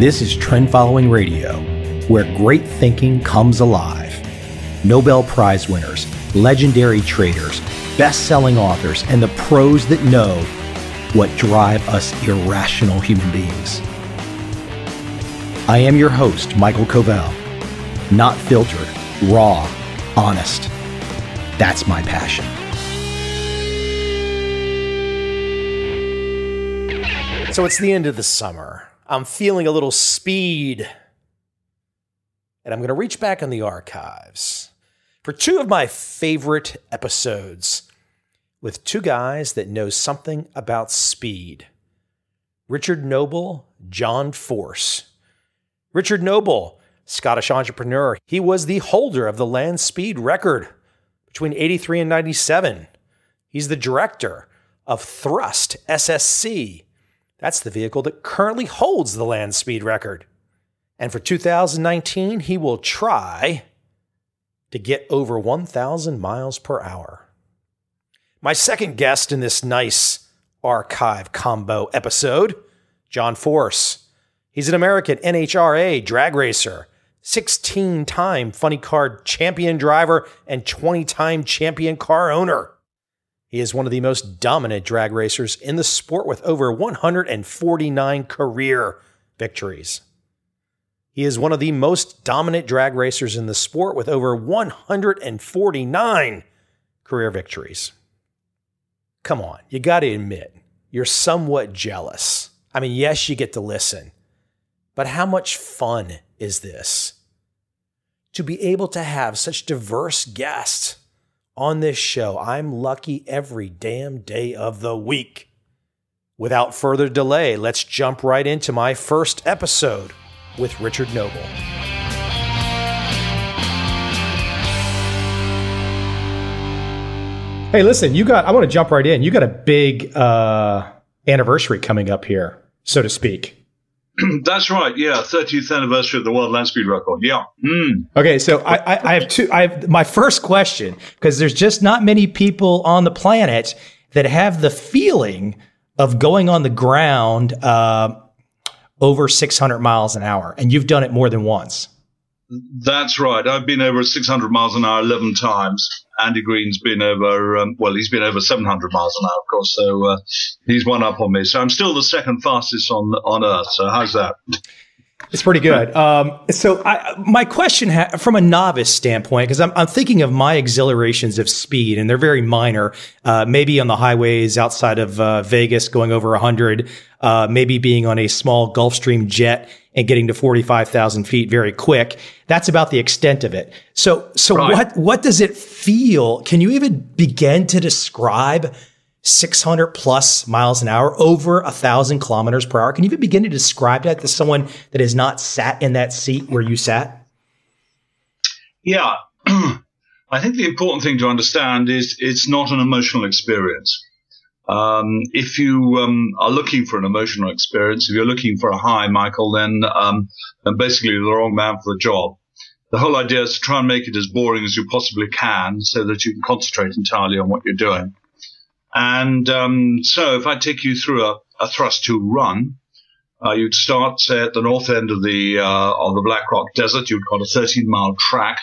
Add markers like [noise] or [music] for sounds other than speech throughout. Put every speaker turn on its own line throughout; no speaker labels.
This is Trend Following Radio, where great thinking comes alive. Nobel Prize winners, legendary traders, best selling authors, and the pros that know what drive us irrational human beings. I am your host, Michael Covel. Not filtered, raw, honest. That's my passion. So it's the end of the summer. I'm feeling a little speed. And I'm going to reach back in the archives for two of my favorite episodes with two guys that know something about speed Richard Noble, John Force. Richard Noble, Scottish entrepreneur, he was the holder of the land speed record between 83 and 97. He's the director of Thrust SSC that's the vehicle that currently holds the land speed record. And for 2019, he will try to get over 1,000 miles per hour. My second guest in this nice archive combo episode, John Force. He's an American NHRA drag racer, 16 time funny car champion driver, and 20 time champion car owner. He is one of the most dominant drag racers in the sport with over 149 career victories. He is one of the most dominant drag racers in the sport with over 149 career victories. Come on, you got to admit, you're somewhat jealous. I mean, yes, you get to listen, but how much fun is this? To be able to have such diverse guests on this show. I'm lucky every damn day of the week. Without further delay, let's jump right into my first episode with Richard Noble. Hey, listen, you got, I want to jump right in. You got a big uh, anniversary coming up here, so to speak. [clears throat]
That's right. Yeah, 30th anniversary of the world land speed record. Yeah. Mm.
Okay, so I, I, I, have two. I have my first question because there's just not many people on the planet that have the feeling of going on the ground uh, over 600 miles an hour, and you've done it more than once.
That's right. I've been over 600 miles an hour 11 times. Andy Green's been over, um, well, he's been over 700 miles an hour, of course. So uh, he's one up on me. So I'm still the second fastest on on Earth. So how's that?
It's pretty good. Um, so, I, my question ha- from a novice standpoint, because I'm, I'm, thinking of my exhilarations of speed, and they're very minor. Uh, maybe on the highways outside of uh, Vegas, going over 100. Uh, maybe being on a small Gulfstream jet and getting to 45,000 feet very quick. That's about the extent of it. So, so right. what, what does it feel? Can you even begin to describe 600 plus miles an hour, over a thousand kilometers per hour? Can you even begin to describe that to someone that has not sat in that seat where you sat?
Yeah. [clears throat] I think the important thing to understand is it's not an emotional experience. Um, if you um, are looking for an emotional experience, if you're looking for a high, Michael, then, um, then basically you're the wrong man for the job. The whole idea is to try and make it as boring as you possibly can so that you can concentrate entirely on what you're doing. And um, so if I take you through a, a Thrust 2 run, uh, you'd start say, at the north end of the uh, of the Black Rock Desert. You've got a 13 mile track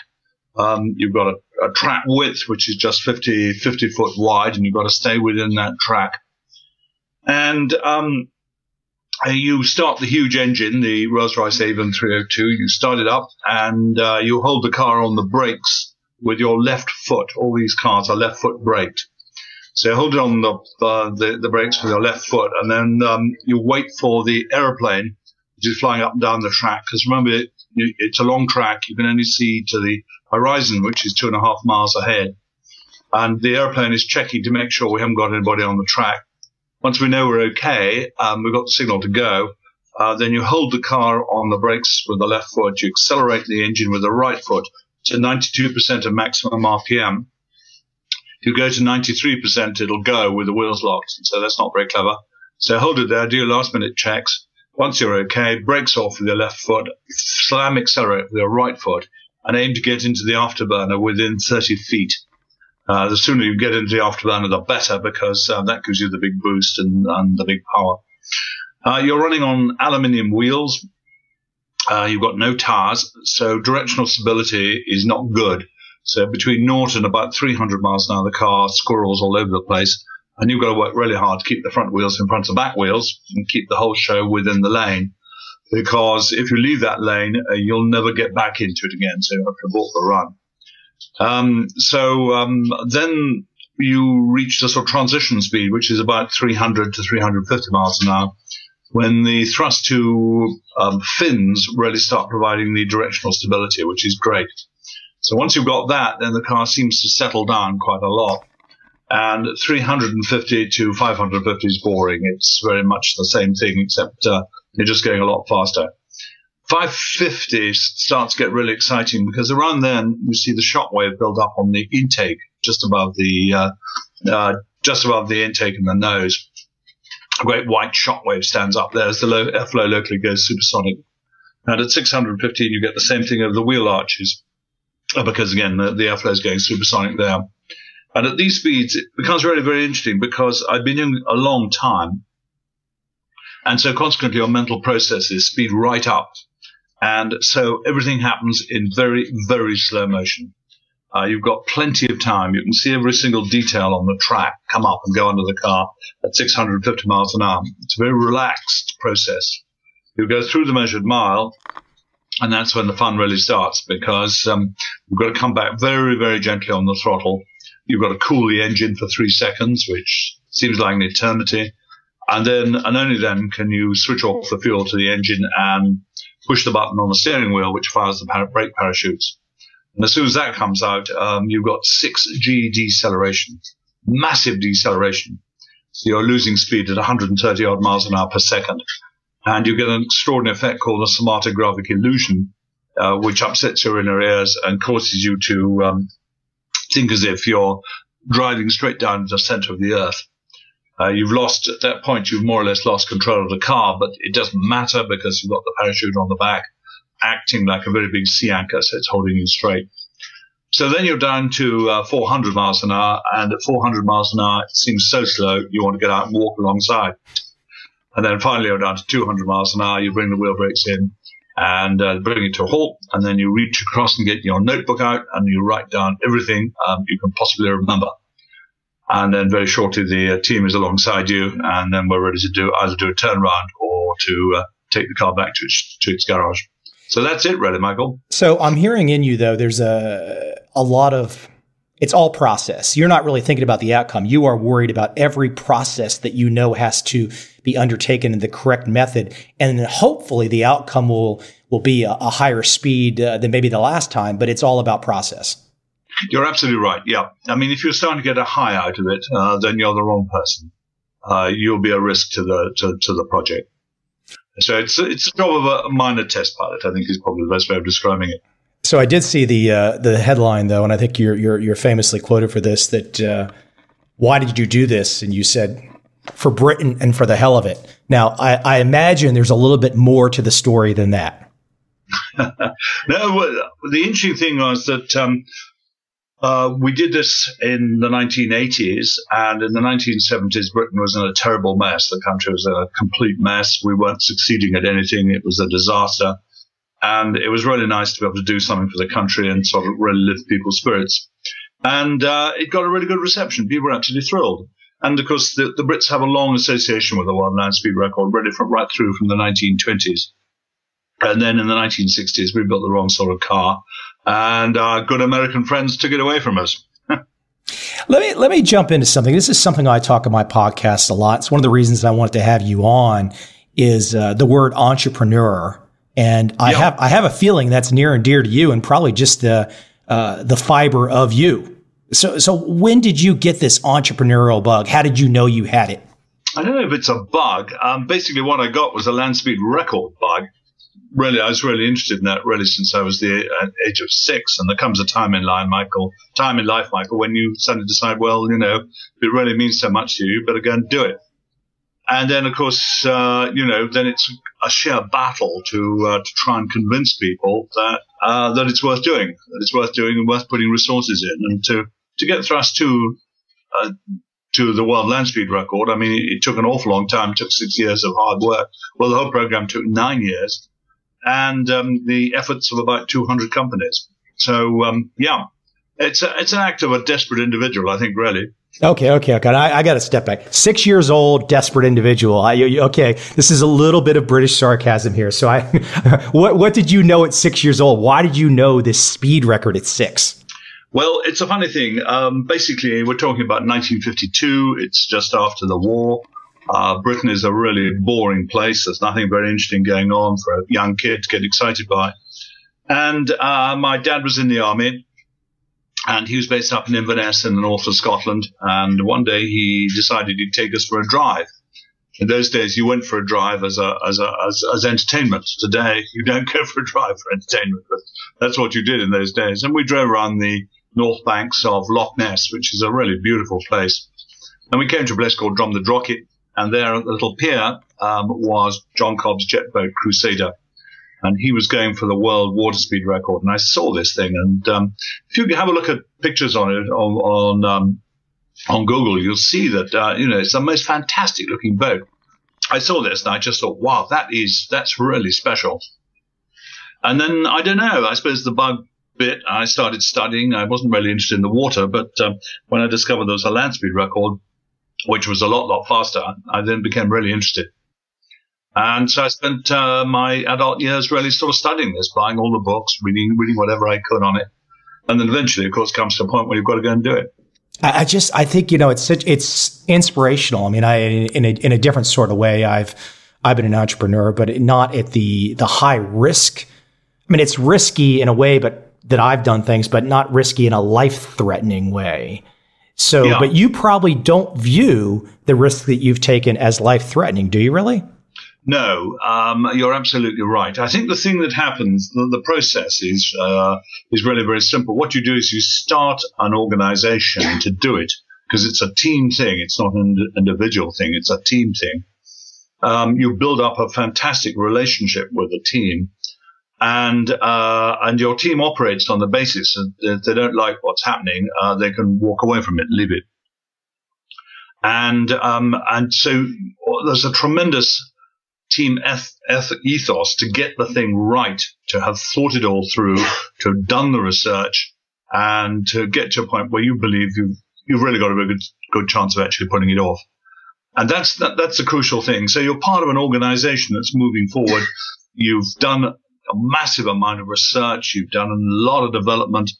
um, you've got a, a, track width, which is just 50, 50 foot wide, and you've got to stay within that track. And um, uh, you start the huge engine, the Rolls-Royce Avon 302. You start it up, and uh, you hold the car on the brakes with your left foot. All these cars are left foot braked. So you hold it on the, the, the brakes with your left foot, and then um, you wait for the aeroplane, which is flying up and down the track. Because remember, it's a long track. You can only see to the horizon, which is two and a half miles ahead. And the airplane is checking to make sure we haven't got anybody on the track. Once we know we're okay, um, we've got the signal to go. Uh, then you hold the car on the brakes with the left foot. You accelerate the engine with the right foot to 92% of maximum RPM. If you go to 93%, it'll go with the wheels locked. So that's not very clever. So hold it there, do your last minute checks. Once you're okay, brakes off with your left foot, slam accelerate with your right foot, and aim to get into the afterburner within 30 feet. Uh, the sooner you get into the afterburner, the better, because uh, that gives you the big boost and, and the big power. Uh, you're running on aluminium wheels. Uh, you've got no tires, so directional stability is not good. So between naught and about 300 miles an hour, the car squirrels all over the place, and you've got to work really hard to keep the front wheels in front of the back wheels and keep the whole show within the lane. Because if you leave that lane, uh, you'll never get back into it again. So you have to abort the run. Um, so um, then you reach the sort of transition speed, which is about 300 to 350 miles an hour, when the Thrust 2 um, fins really start providing the directional stability, which is great. So once you've got that, then the car seems to settle down quite a lot. And 350 to 550 is boring. It's very much the same thing, except uh, you're just going a lot faster. 550 starts to get really exciting because around then you see the shock wave build up on the intake just above the uh, uh, just above the intake and the nose. A great white shock wave stands up there as the low, airflow locally goes supersonic. And at 615 you get the same thing over the wheel arches because again the, the airflow is going supersonic there. And at these speeds it becomes really very interesting because I've been doing a long time. And so consequently your mental processes speed right up and so everything happens in very, very slow motion. Uh, you've got plenty of time. You can see every single detail on the track come up and go under the car at 650 miles an hour. It's a very relaxed process. You go through the measured mile, and that's when the fun really starts because um, you've got to come back very, very gently on the throttle. You've got to cool the engine for three seconds, which seems like an eternity. And then, and only then can you switch off the fuel to the engine and push the button on the steering wheel, which fires the para- brake parachutes. And as soon as that comes out, um, you've got 6G deceleration, massive deceleration. So you're losing speed at 130 odd miles an hour per second. And you get an extraordinary effect called a somatogravic illusion, uh, which upsets your inner ears and causes you to um, think as if you're driving straight down to the center of the earth. Uh, you've lost at that point. You've more or less lost control of the car, but it doesn't matter because you've got the parachute on the back, acting like a very big sea anchor, so it's holding you straight. So then you're down to uh, 400 miles an hour, and at 400 miles an hour, it seems so slow, you want to get out and walk alongside. And then finally, you're down to 200 miles an hour. You bring the wheel brakes in and uh, bring it to a halt, and then you reach across and get your notebook out, and you write down everything um, you can possibly remember and then very shortly the uh, team is alongside you, and then we're ready to do either do a turnaround or to uh, take the car back to its to its garage. So that's it, really, Michael.
So I'm hearing in you though, there's a a lot of it's all process. You're not really thinking about the outcome. You are worried about every process that you know has to be undertaken in the correct method, and hopefully the outcome will will be a, a higher speed uh, than maybe the last time. But it's all about process.
You're absolutely right. Yeah. I mean, if you're starting to get a high out of it, uh, then you're the wrong person. Uh, you'll be a risk to the to, to the project. So it's it's a job of a minor test pilot. I think is probably the best way of describing it.
So I did see the uh, the headline though, and I think you're you're, you're famously quoted for this. That uh, why did you do this? And you said for Britain and for the hell of it. Now I, I imagine there's a little bit more to the story than that. [laughs]
no, the interesting thing was that um, uh, we did this in the 1980s, and in the 1970s, Britain was in a terrible mess. The country was a complete mess. We weren't succeeding at anything. It was a disaster. And it was really nice to be able to do something for the country and sort of really lift people's spirits. And uh, it got a really good reception. People were absolutely thrilled. And of course, the, the Brits have a long association with the world land speed record, really from right through from the 1920s. And then in the 1960s, we built the wrong sort of car and our good American friends took it away from us. [laughs]
let me let me jump into something. This is something I talk in my podcast a lot. It's one of the reasons I wanted to have you on is uh, the word entrepreneur, and I yep. have I have a feeling that's near and dear to you, and probably just the uh, the fiber of you. So so when did you get this entrepreneurial bug? How did you know you had it?
I don't know if it's a bug. Um, basically, what I got was a land speed record bug really, I was really interested in that really since I was the uh, age of six. And there comes a time in life, Michael, time in life, Michael, when you suddenly decide, well, you know, it really means so much to you, you better go and do it. And then, of course, uh, you know, then it's a sheer battle to uh, to try and convince people that uh, that it's worth doing, that it's worth doing and worth putting resources in, and to to get Thrust 2 uh, to the world land speed record. I mean, it, it, took an awful long time. It took six years of hard work. Well, the whole program took nine years and um, the efforts of about 200 companies. So um, yeah, it's a, it's an act of a desperate individual, I think, really.
Okay, okay, okay. I, I got to step back. Six years old, desperate individual. I, okay, this is a little bit of British sarcasm here. So, I, [laughs] what what did you know at six years old? Why did you know this speed record at six?
Well, it's a funny thing. Um, basically, we're talking about 1952. It's just after the war. Uh, Britain is a really boring place. There's nothing very interesting going on for a young kid to get excited by. And uh, my dad was in the army, and he was based up in Inverness in the north of Scotland. And one day he decided he'd take us for a drive. In those days, you went for a drive as a, as a, as, as entertainment. Today, [laughs] you don't go for a drive for entertainment, but that's what you did in those days. And we drove around the north banks of Loch Ness, which is a really beautiful place. And we came to a place called Drumnadrochit, and there at the little pier um, was John Cobb's jet boat Crusader and he was going for the world water speed record. And I saw this thing, and um, if you have a look at pictures on it on on, um, on Google, you'll see that uh, you know it's the most fantastic looking boat. I saw this and I just thought, wow, that is that's really special. And then I don't know. I suppose the bug bit. I started studying. I wasn't really interested in the water, but um, when I discovered there was a land speed record, which was a lot lot faster, I then became really interested. And so I spent uh, my adult years really sort of studying this, buying all the books, reading, reading whatever I could on it. And then eventually, of course, comes to a point where you've got to go and do it.
I just, I think, you know, it's such, it's inspirational. I mean, I, in a, in a different sort of way, I've, I've been an entrepreneur, but not at the, the high risk. I mean, it's risky in a way, but that I've done things, but not risky in a life threatening way. So, yeah. but you probably don't view the risk that you've taken as life threatening, do you really?
No, um, you're absolutely right. I think the thing that happens, the, the process is uh, is really very simple. What you do is you start an organization [laughs] to do it because it's a team thing. It's not an individual thing. It's a team thing. Um, you build up a fantastic relationship with the team, and uh, and your team operates on the basis that if they don't like what's happening, uh, they can walk away from it, leave it. And um, and so there's a tremendous team eth- eth- ethos to get the thing right, to have thought it all through, to have done the research, and to get to a point where you believe you've you've really got a good good chance of actually putting it off. And that's that, that's a crucial thing. So you're part of an organization that's moving forward. You've done a massive amount of research. You've done a lot of development.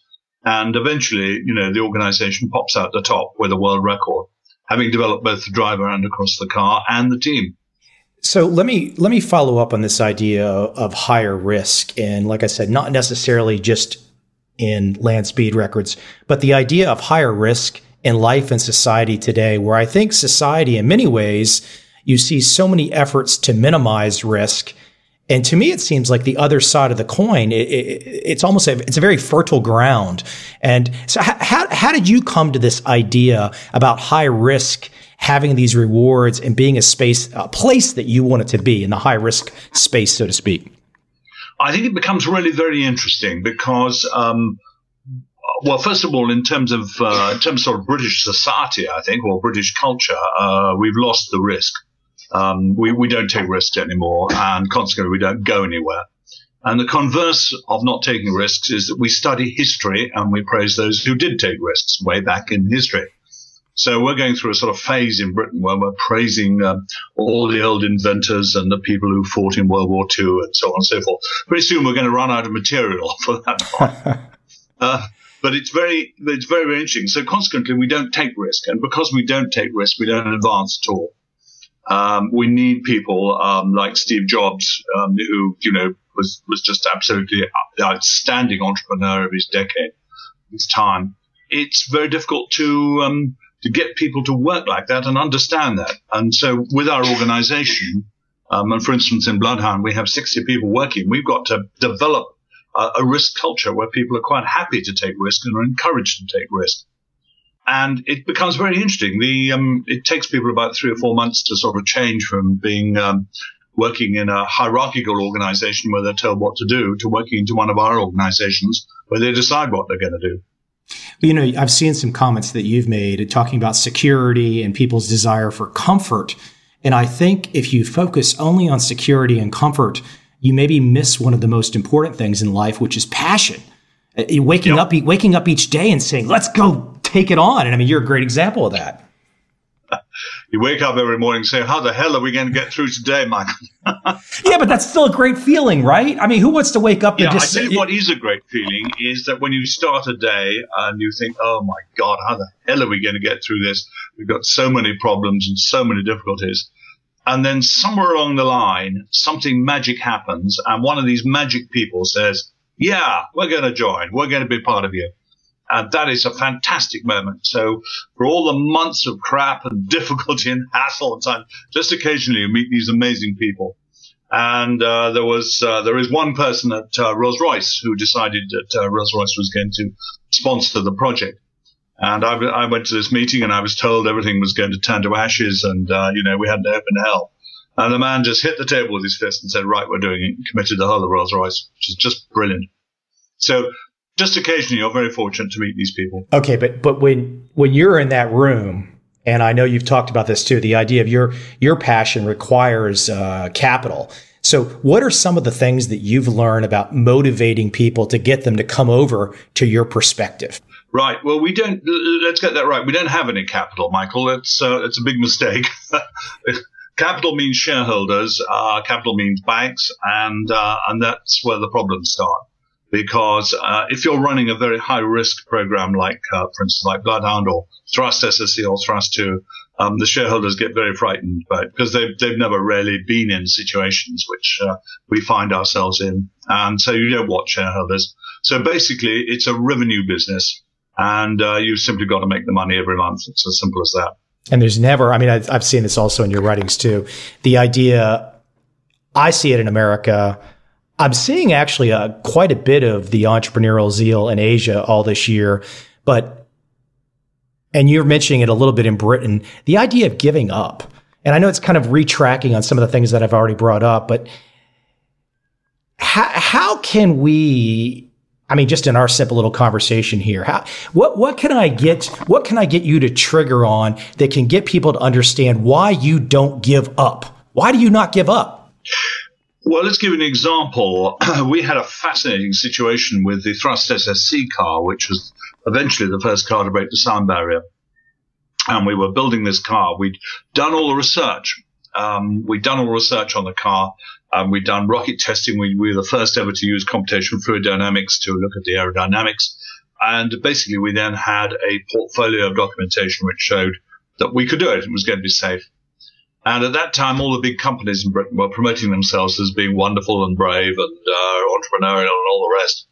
And eventually, you know, the organization pops out the top with a world record, having developed both the driver and, course, the car and the team.
So let me let me follow up on this idea of higher risk, and like I said, not necessarily just in land speed records, but the idea of higher risk in life and society today, where I think society, in many ways, you see so many efforts to minimize risk. And to me, it seems like the other side of the coin. It, it, it's almost a, it's a very fertile ground. And so, how how did you come to this idea about high risk having these rewards and being a space, a place that you want it to be in the high risk space, so to speak?
I think it becomes really very interesting because, um, well, first of all, in terms of uh, in terms of, sort of British society, I think, or British culture, uh, we've lost the risk. Um, we we don't take risks anymore, and consequently, we don't go anywhere. And the converse of not taking risks is that we study history and we praise those who did take risks way back in history. So we're going through a sort of phase in Britain where we're praising uh, all the old inventors and the people who fought in World War II and so on and so forth. Pretty soon we're going to run out of material [laughs] for that. [laughs] uh, but it's very, it's very, very interesting. So consequently, we don't take risk, and because we don't take risk, we don't advance at all. Um, we need people um, like Steve Jobs, um, who you know was was just absolutely outstanding entrepreneur of his decade, his time. It's very difficult to um, to get people to work like that and understand that. And so with our organization, um, and for instance, in Bloodhound, we have 60 people working. We've got to develop a, a risk culture where people are quite happy to take risk and are encouraged to take risk. And it becomes very interesting. The um, it takes people about three or four months to sort of change from being um, working in a hierarchical organization where they're told what to do to working into one of our organizations where they decide what they're going to do.
You know, I've seen some comments that you've made talking about security and people's desire for comfort. And I think if you focus only on security and comfort, you maybe miss one of the most important things in life, which is passion. Uh, waking yep. up, waking up each day and saying, "Let's go take it on." And I mean, you're a great example of that.
You wake up every morning and say, "How the hell are we going to get through today, Michael?" [laughs]
yeah, but that's still a great feeling, right? I mean, who wants to wake up
yeah,
and just?
I tell you what is a great feeling is that when you start a day and you think, "Oh my God, how the hell are we going to get through this? We've got so many problems and so many difficulties." And then somewhere along the line, something magic happens, and one of these magic people says, "Yeah, we're going to join. We're going to be part of you." And that is a fantastic moment. So for all the months of crap and [laughs] difficulty and hassle and time, just occasionally you meet these amazing people. And uh, there was uh, there is one person at uh, Rolls Royce who decided that uh, Rolls Royce was going to sponsor the project. And I, I, went to this meeting and I was told everything was going to turn to ashes and, uh, you know, we had to open hell. And the man just hit the table with his fist and said, right, we're doing it, committed the whole of Rolls Royce, which is just brilliant. So just occasionally you're very fortunate to meet these people.
Okay, but but when when you're in that room, and I know you've talked about this too, the idea of your your passion requires uh, capital. So, what are some of the things that you've learned about motivating people to get them to come over to your perspective?
Right. Well, we don't. Let's get that right. We don't have any capital, Michael. It's uh, it's a big mistake. [laughs] capital means shareholders. Uh, capital means banks, and uh, and that's where the problems start because uh, if you're running a very high risk program like, uh, for instance, like Bloodhound or Thrust SSC or Thrust 2, um, the shareholders get very frightened because they've, they've never really been in situations which uh, we find ourselves in. And so you don't watch shareholders. So basically, it's a revenue business and uh, you've simply got to make the money every month. It's as simple as that.
And there's never, I mean, I've, I've seen this also in your writings too. The idea, I see it in America I'm seeing actually a, quite a bit of the entrepreneurial zeal in Asia all this year, but and you're mentioning it a little bit in Britain, the idea of giving up. And I know it's kind of retracking on some of the things that I've already brought up, but how, how can we I mean, just in our simple little conversation here, how, what what can I get? What can I get you to trigger on that can get people to understand why you don't give up? Why do you not give up?
Well, let's give an example. [clears throat] we had a fascinating situation with the Thrust SSC car, which was eventually the first car to break the sound barrier. And we were building this car. We'd done all the research. Um, we'd done all the research on the car. Um, we'd done rocket testing. We, we, were the first ever to use computational fluid dynamics to look at the aerodynamics. And basically, we then had a portfolio of documentation which showed that we could do it. It was going to be safe. And at that time, all the big companies in Britain were promoting themselves as being wonderful and brave and uh, entrepreneurial and all the rest.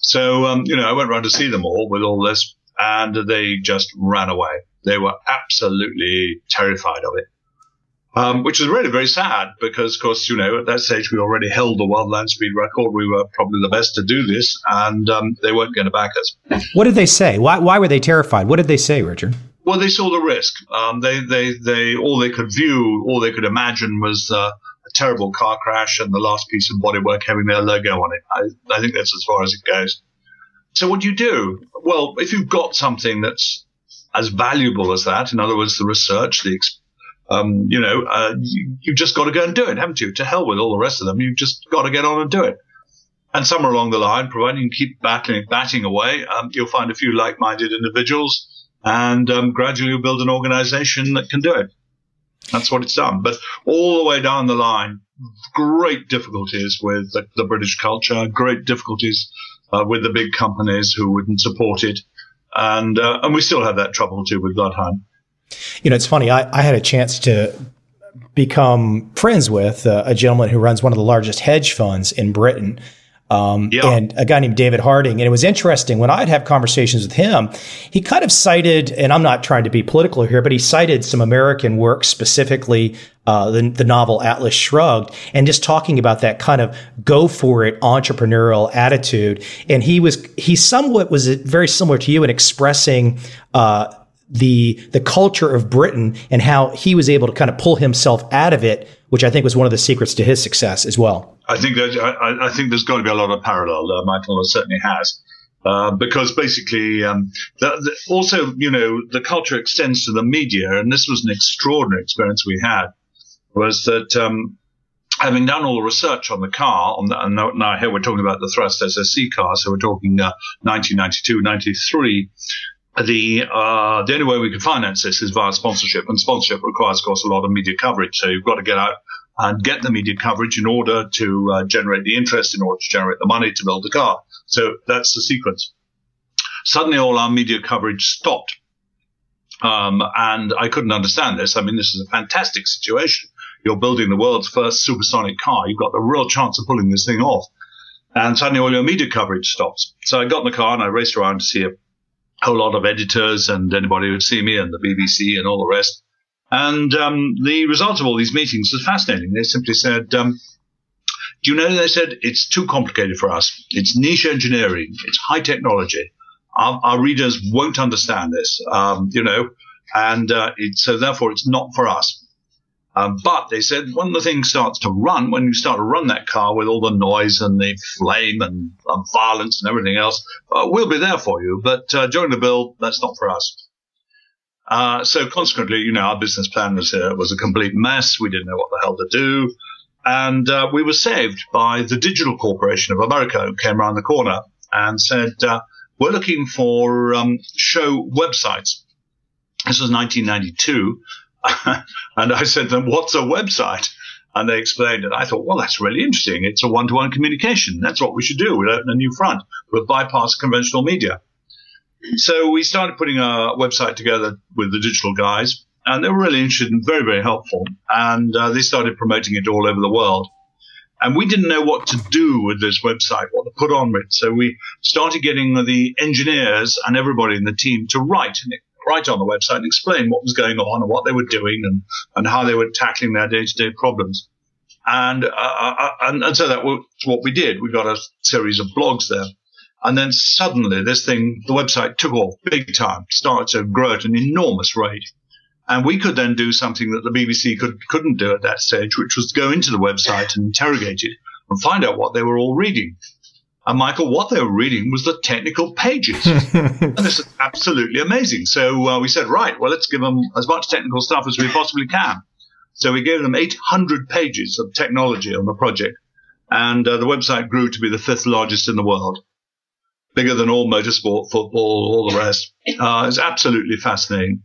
So, um, you know, I went around to see them all with all this, and they just ran away. They were absolutely terrified of it. Um, which is really very sad because, of course, you know, at that stage we already held the world land speed record. We were probably the best to do this, and um, they weren't going to back us.
What did they say? Why, why were they terrified? What did they say, Richard?
Well, they saw the risk. Um, they, they, they, all they could view, all they could imagine was uh, a terrible car crash and the last piece of bodywork having their logo on it. I, I think that's as far as it goes. So what do you do? Well, if you've got something that's as valuable as that, in other words, the research, the, um, you know, uh, you, have just got to go and do it, haven't you? To hell with all the rest of them. You've just got to get on and do it. And somewhere along the line, providing you keep battling, batting away, um, you'll find a few like-minded individuals and um, gradually you build an organization that can do it. That's what it's done. But all the way down the line, great difficulties with the, the British culture, great difficulties uh, with the big companies who wouldn't support it. And, uh, and we still have that trouble too with Bloodhound.
You know, it's funny. I, I had a chance to become friends with uh, a gentleman who runs one of the largest hedge funds in Britain um, yeah. and a guy named David Harding. And it was interesting when I'd have conversations with him, he kind of cited, and I'm not trying to be political here, but he cited some American work, specifically uh, the, the novel Atlas Shrugged, and just talking about that kind of go for it entrepreneurial attitude. And he was, he somewhat was very similar to you in expressing, uh, the the culture of Britain and how he was able to kind of pull himself out of it, which I think was one of the secrets to his success as well.
I think that I, I, think there's got to be a lot of parallel. Uh, Michael certainly has. Uh, because basically, um, the, the, also, you know, the culture extends to the media, and this was an extraordinary experience we had. Was that um, having done all the research on the car, on the, and now here we're talking about the Thrust SSC car, so we're talking uh, 1992, 93. The uh, the only way we can finance this is via sponsorship, and sponsorship requires, of course, a lot of media coverage. So you've got to get out and get the media coverage in order to uh, generate the interest, in order to generate the money to build the car. So that's the sequence. Suddenly, all our media coverage stopped. Um, and I couldn't understand this. I mean, this is a fantastic situation. You're building the world's first supersonic car. You've got the real chance of pulling this thing off. And suddenly all your media coverage stops. So I got in the car and I raced around to see a whole lot of editors and anybody who'd see me and the BBC and all the rest. And um, the result of all these meetings was fascinating. They simply said, um, do you know, they said, it's too complicated for us. It's niche engineering. It's high technology. Our, our readers won't understand this, um, you know, and uh, it, so therefore it's not for us. Um, but they said when the thing starts to run, when you start to run that car with all the noise and the flame and um, violence and everything else, uh, we'll be there for you. But uh, during the build, that's not for us. Uh, so consequently, you know, our business plan was uh, was a complete mess. We didn't know what the hell to do, and uh, we were saved by the Digital Corporation of America, who came around the corner and said, uh, "We're looking for um, show websites." This was 1992, [laughs] and I said to them, "What's a website?" And they explained it. I thought, well, that's really interesting. It's a one-to-one communication. That's what we should do. We'll open a new front. We'll bypass conventional media. So we started putting a website together with the digital guys, and they were really interested and very, very helpful. And uh, they started promoting it all over the world. And we didn't know what to do with this website, what to put on it. So we started getting the engineers and everybody in the team to write write on the website and explain what was going on and what they were doing and, and how they were tackling their day to day problems. And, uh, uh, and, and so that was what we did. We got a series of blogs there. And then suddenly this thing, the website took off big time, started to grow at an enormous rate. And we could then do something that the BBC could, couldn't do at that stage, which was go into the website and interrogate it and find out what they were all reading. And Michael, what they were reading was the technical pages. [laughs] and this is absolutely amazing. So uh, we said, right, well, let's give them as much technical stuff as we possibly can. So we gave them 800 pages of technology on the project. And uh, the website grew to be the fifth largest in the world bigger than all motorsport, football, all the rest. Uh, it's absolutely fascinating.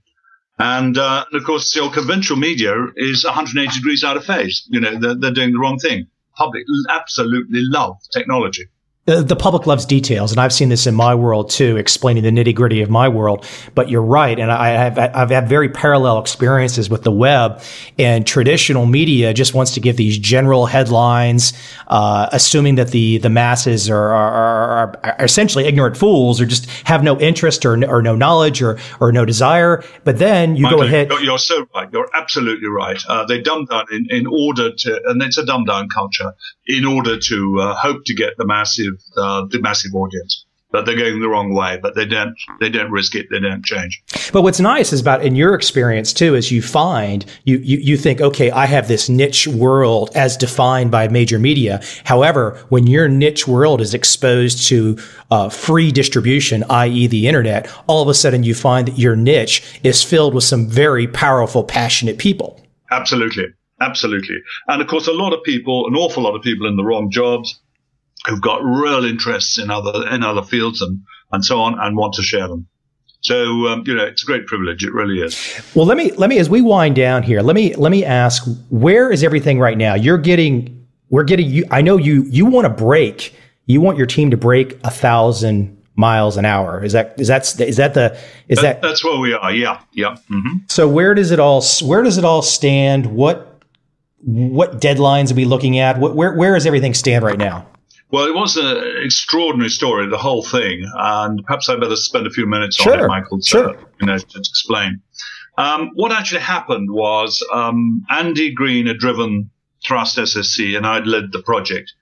And, uh, and of course, the conventional media is 180 degrees out of phase. You know, they're, they're doing the wrong thing. Public absolutely love technology
the public loves details, and I've seen this in my world too, explaining the nitty gritty of my world. But you're right, and I have I've had very parallel experiences with the web, and traditional media just wants to give these general headlines, uh, assuming that the the masses are, are, are, essentially ignorant fools or just have no interest or, or no knowledge or or no desire. But then you Michael, go ahead.
You're, you're, so right. You're absolutely right. Uh, they dumb down in, in order to, and it's a dumb down culture in order to uh, hope to get the massive uh, the massive audience. But they're going the wrong way, but they don't they don't risk it, they don't change.
But what's nice is about in your experience too, is you find you, you you think, okay, I have this niche world as defined by major media. However, when your niche world is exposed to uh, free distribution, i.e., the internet, all of a sudden you find that your niche is filled with some very powerful, passionate people.
Absolutely. Absolutely. And of course, a lot of people, an awful lot of people in the wrong jobs who've got real interests in other, in other fields and, and so on and want to share them. So um, you know, it's a great privilege. It really is.
Well, let me let me as we wind down here. Let me let me ask, where is everything right now? You're getting, we're getting. You, I know you you want to break. You want your team to break a thousand miles an hour. Is that is that is that the is that,
that that's where we are? Yeah, yeah.
Mm-hmm. So where does it all where does it all stand? What what deadlines are we looking at? What, where where does everything stand right now?
Well, it was an extraordinary story, the whole thing, and perhaps I'd better spend a few minutes sure, on it, Michael, to, sure. you know, to explain. Um, what actually happened was um, Andy Green had driven Thrust SSC, and I'd led the project,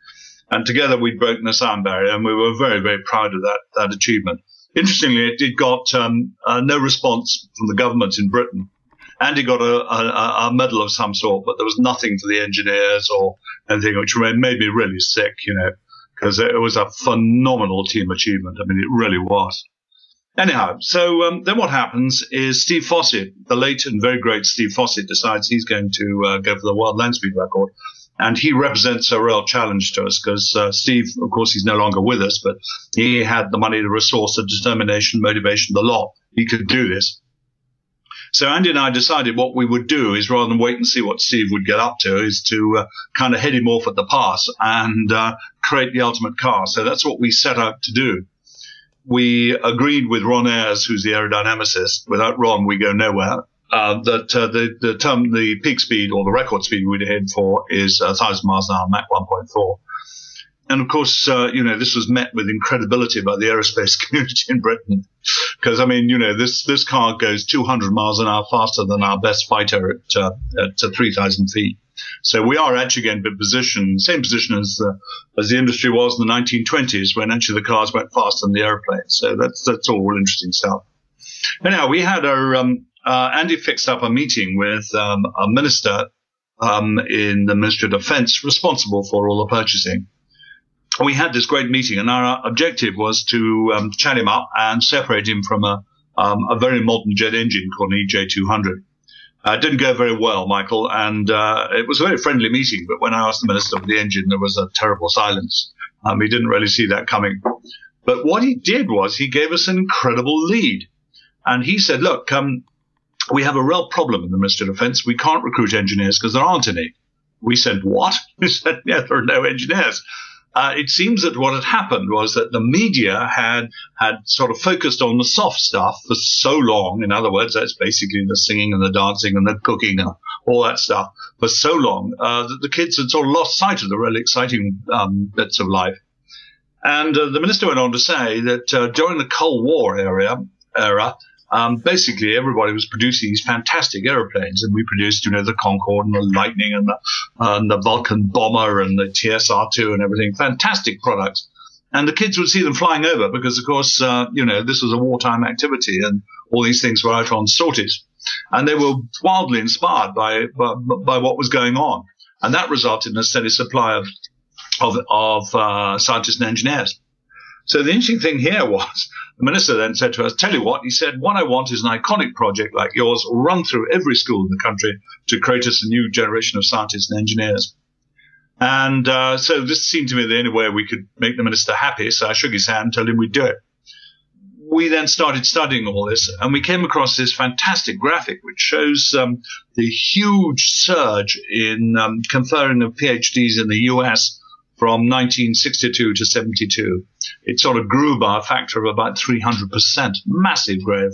and together we'd broken the sound barrier, and we were very, very proud of that that achievement. Interestingly, it, got um, uh, no response from the government in Britain. Andy got a, a, a, medal of some sort, but there was nothing for the engineers or anything, which made me really sick, you know, because it was a phenomenal team achievement. I mean, it really was. Anyhow, so um, then what happens is Steve Fossett, the late and very great Steve Fossett, decides he's going to uh, go for the world land speed record And he represents a real challenge to us because uh, Steve, of course, he's no longer with us, but he had the money, the resource, the determination, motivation, the lot. He could do this. So Andy and I decided what we would do is rather than wait and see what Steve would get up to, is to uh, kind of head him off at the pass and uh, create the ultimate car. So that's what we set out to do. We agreed with Ron Ayers, who's the aerodynamicist. Without Ron, we go nowhere. Uh, that uh, the the term the peak speed or the record speed we'd head for is 1,000 miles an hour, Mach 1.4 and of course, uh, you know, this was met with incredibility by the aerospace [laughs] community in Britain. Because, I mean, you know, this, this car goes 200 miles an hour faster than our best fighter at, uh, at uh, 3,000 feet. So we are actually going to position, same position as, as the industry was in the 1920s when actually the cars went faster than the airplanes. So that's, that's all real interesting stuff. Anyhow, we had our, um, uh, Andy fixed up a meeting with um, a minister um, in the Ministry of Defense responsible for all the purchasing we had this great meeting, and our objective was to um, chat him up and separate him from a, um, a very modern jet engine called an EJ200. Uh, it didn't go very well, Michael, and uh, it was a very friendly meeting. But when I asked the minister for the engine, there was a terrible silence. Um, he didn't really see that coming. But what he did was he gave us an incredible lead, and he said, "Look, um, we have a real problem in the Ministry of Defence. We can't recruit engineers because there aren't any." We said, "What?" [laughs] He said, "Yeah, there are no engineers." Uh, it seems that what had happened was that the media had had sort of focused on the soft stuff for so long. In other words, that's basically the singing and the dancing and the cooking and all that stuff for so long uh, that the kids had sort of lost sight of the really exciting um, bits of life. And uh, the minister went on to say that uh, during the Cold War area, era, um, basically everybody was producing these fantastic airplanes, and we produced, you know, the Concorde and the Lightning and the, and the Vulcan bomber and the TSR2 and everything. Fantastic products. And the kids would see them flying over because, of course, uh, you know, this was a wartime activity and all these things were out on sorties. And they were wildly inspired by, by, by what was going on. And that resulted in a steady supply of, of, of uh, scientists and engineers. So the interesting thing here [laughs] was the minister then said to us, Tell you what, he said, what I want is an iconic project like yours run through every school in the country to create us a new generation of scientists and engineers. And uh, so this seemed to me the only way we could make the minister happy. So I shook his hand, told him we'd do it. We then started studying all this, and we came across this fantastic graphic which shows um, the huge surge in um, conferring of PhDs in the US from 1962 to 72. It sort of grew by a factor of about 300%, massive growth.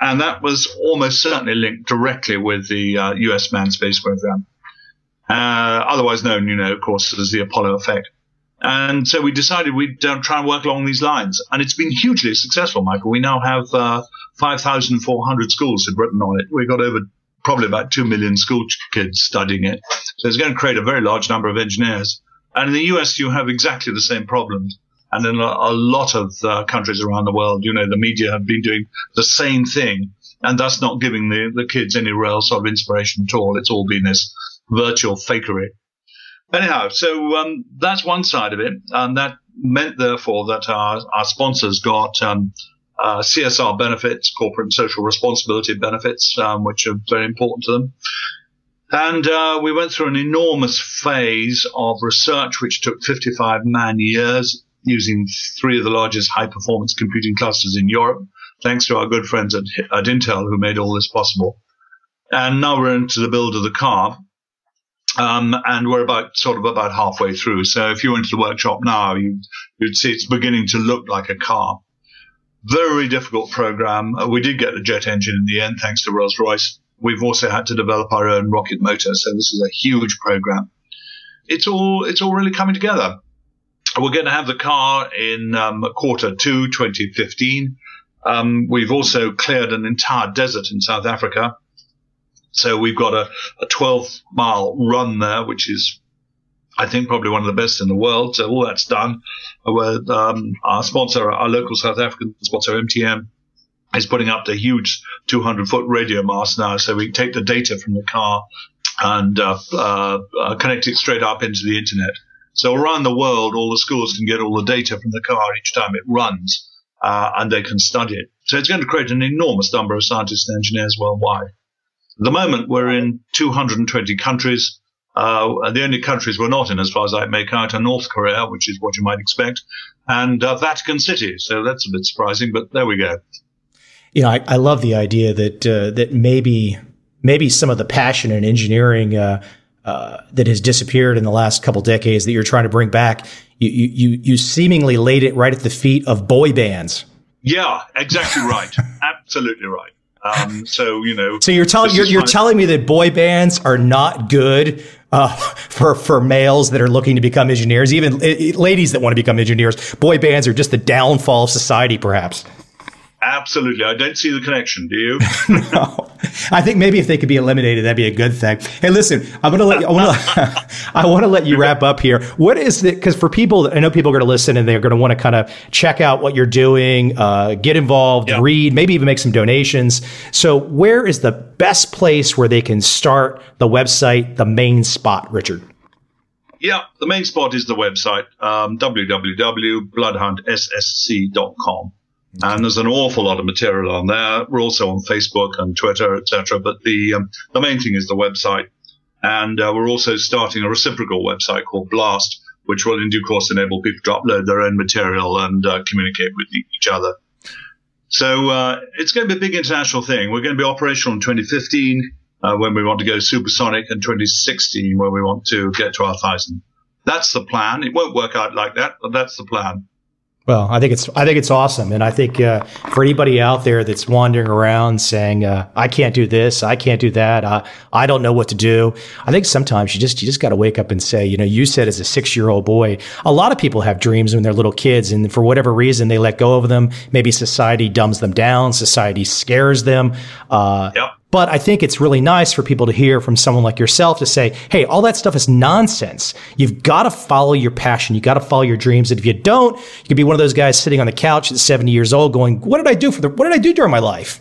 And that was almost certainly linked directly with the uh, US manned space program, uh, otherwise known, you know, of course, as the Apollo effect. And so we decided we'd uh, try and work along these lines. And it's been hugely successful, Michael. We now have uh, 5,400 schools in Britain on it. We've got over probably about 2 million school kids studying it. So it's going to create a very large number of engineers. And in the US, you have exactly the same problems. And in a, a lot of uh, countries around the world, you know, the media have been doing the same thing and thus not giving the, the kids any real sort of inspiration at all. It's all been this virtual fakery. Anyhow, so um, that's one side of it. And that meant, therefore, that our, our sponsors got um, uh, CSR benefits, corporate and social responsibility benefits, um, which are very important to them. And uh, we went through an enormous phase of research, which took 55 man years, using three of the largest high performance computing clusters in Europe, thanks to our good friends at, at Intel who made all this possible. And now we're into the build of the car. Um, and we're about sort of about halfway through. So if you went to the workshop now, you, would see it's beginning to look like a car. Very difficult program. Uh, we did get the jet engine in the end, thanks to Rolls Royce. We've also had to develop our own rocket motor, so this is a huge program. It's all it's all really coming together. We're going to have the car in um, quarter two, 2015. Um, we've also cleared an entire desert in South Africa. So we've got a, a 12 mile run there, which is, I think, probably one of the best in the world. So all that's done. With, um, our sponsor, our local South African sponsor, MTN, is putting up the huge 200 foot radio mast now, so we take the data from the car and uh, uh, uh, connect it straight up into the internet. So around the world, all the schools can get all the data from the car each time it runs, uh, and they can study it. So it's going to create an enormous number of scientists and engineers worldwide. At the moment, we're in 220 countries. Uh, the only countries we're not in, as far as I make out, are North Korea, which is what you might expect, and uh, Vatican City. So that's a bit surprising, but there we go.
You know, I, I love the idea that uh, that maybe maybe some of the passion in engineering uh, uh, that has disappeared in the last couple decades that you're trying to bring back. You, you you seemingly laid it right at the feet of boy bands.
Yeah, exactly right. [laughs] Absolutely right. Um, so you know.
So you're telling you're, you're telling me that boy bands are not good uh, for for males that are looking to become engineers, even uh, ladies that want to become engineers. Boy bands are just the downfall of society, perhaps.
Absolutely. I don't see the connection. Do you? [laughs]
no. I think maybe if they could be eliminated, that'd be a good thing. Hey, listen, I'm going to let you, I want to, [laughs] I want to let you wrap up here. What is it? Because for people, I know people are going to listen and they're going to want to kind of check out what you're doing, uh, get involved, yeah. read, maybe even make some donations. So where is the best place where they can start the website, the main spot, Richard?
Yeah, the main spot is the website, um, www.bloodhoundssc.com. And there's an awful lot of material on there. We're also on Facebook and Twitter, etc. But the um, the main thing is the website, and uh, we're also starting a reciprocal website called Blast, which will in due course enable people to upload their own material and uh, communicate with each other. So uh, it's going to be a big international thing. We're going to be operational in 2015 uh, when we want to go supersonic, and 2016 when we want to get to our thousand. That's the plan. It won't work out like that, but that's the plan.
Well, I think it's I think it's awesome, and I think uh, for anybody out there that's wandering around saying uh, I can't do this, I can't do that, uh, I don't know what to do. I think sometimes you just you just got to wake up and say, you know, you said as a six year old boy, a lot of people have dreams when they're little kids, and for whatever reason they let go of them. Maybe society dumbs them down, society scares them.
Uh, yep.
But I think it's really nice for people to hear from someone like yourself to say, hey, all that stuff is nonsense. You've got to follow your passion. You've got to follow your dreams. And if you don't, you could be one of those guys sitting on the couch at 70 years old going, what did I do for the, what did I do during my life?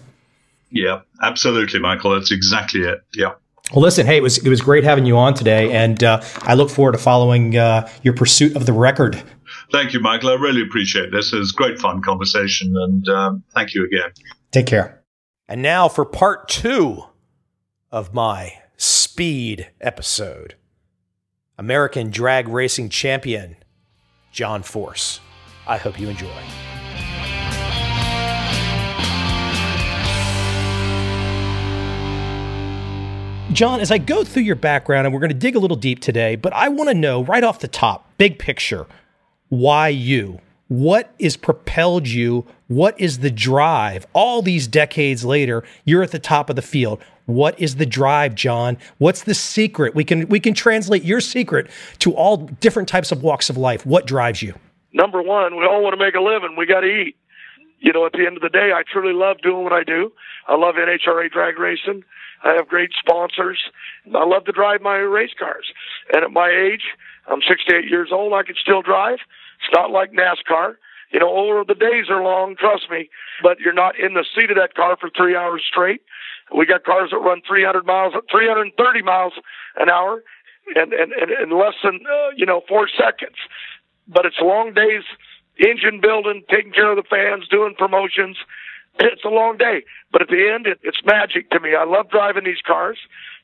Yeah, absolutely, Michael. That's exactly it. Yeah.
Well, listen, hey, it was it was great having you on today, and uh, I look forward to following uh, your pursuit of the record.
Thank you, Michael. I really appreciate this. It was great fun conversation, and um, thank you again.
Take care. And now for part two of my speed episode American drag racing champion, John Force. I hope you enjoy. John, as I go through your background, and we're going to dig a little deep today, but I want to know right off the top, big picture, why you? What is propelled you? What is the drive? All these decades later, you're at the top of the field. What is the drive, John? What's the secret? We can we can translate your secret to all different types of walks of life. What drives you?
Number one, we all want to make a living. We got to eat. You know, at the end of the day, I truly love doing what I do. I love NHRA drag racing. I have great sponsors. I love to drive my race cars. And at my age, I'm 68 years old. I can still drive. It's not like NASCAR. You know, older the days are long, trust me, but you're not in the seat of that car for three hours straight. We got cars that run 300 miles, 330 miles an hour, and and and in less than uh, you know four seconds. But it's long days, engine building, taking care of the fans, doing promotions. It's a long day, but at the end, it, it's magic to me. I love driving these cars.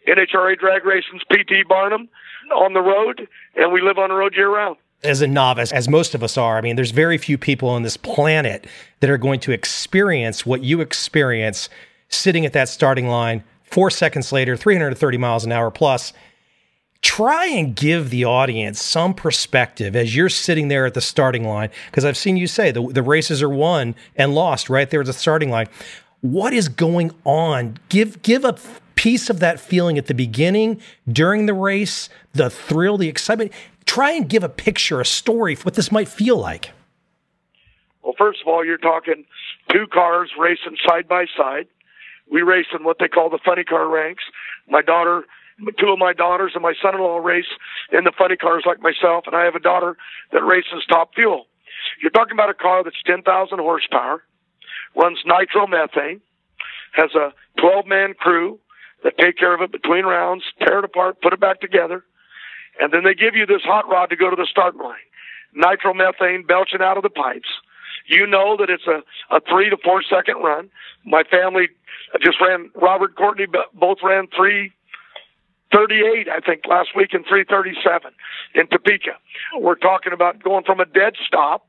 NHRA drag racing's PT Barnum on the road, and we live on the road year round
as a novice, as most of us are, I mean, there's very few people on this planet that are going to experience what you experience sitting at that starting line four seconds later, 330 miles an hour plus. Try and give the audience some perspective as you're sitting there at the starting line, because I've seen you say the, the races are won and lost right there at the starting line. What is going on? Give give a piece of that feeling at the beginning, during the race, the thrill, the excitement try and give a picture, a story what this might feel like.
Well, first of all, you're talking two cars racing side by side. We race in what they call the funny car ranks. My daughter, two of my daughters and my son-in-law race in the funny cars like myself, and I have a daughter that races top fuel. You're talking about a car that's 10,000 horsepower, runs nitromethane, has a 12-man crew that take care of it between rounds, tear it apart, put it back together. And then they give you this hot rod to go to the start line. Nitromethane belching out of the pipes. You know that it's a, a three to four second run. My family just ran, Robert Courtney both ran three 38, I think, last week in 337 in Topeka. We're talking about going from a dead stop,